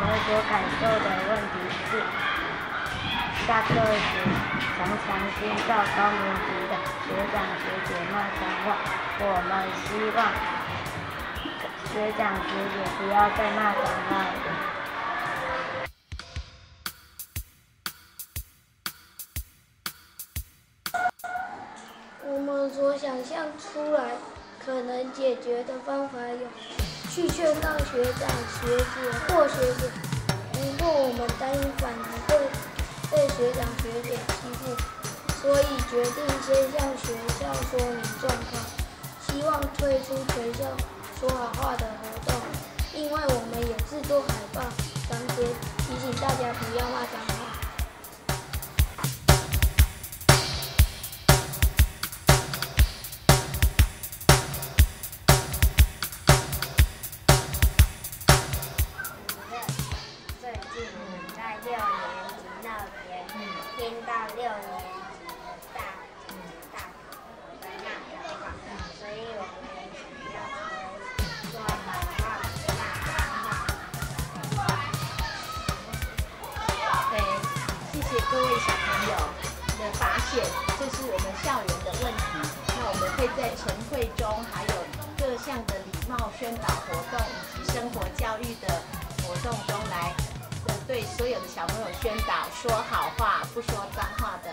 我们所感受的问题是，下课时常常听到高年级的学长学姐骂脏话，我们希望学长学姐不要再骂脏话了。我们所想象出来可能解决的方法有：去劝告学长、学姐或学姐。不过我们担心反而会被学长、学姐欺负，所以决定先向学校说明状况，希望推出学校说好话的活动。另外，我们也制作在六年级那边听到六年级的大大哥在骂脏话，所以我们要说好话骂脏话。对，谢谢各位小朋友的发现，这是我们校园的问题。那我们会在晨会中，还有各项的礼貌宣导活动以及生活教育的，有的小朋友宣导说好话、不说脏话的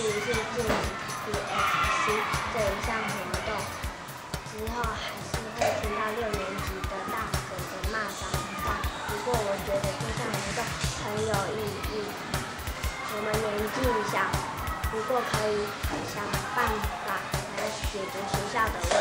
第一次进行 DSC 这一项活动之后，还是会听到六年级的大哥的骂脏话。不过我觉得这项活动很有意义。我们年纪小，不过可以想办法来解决学校的问题。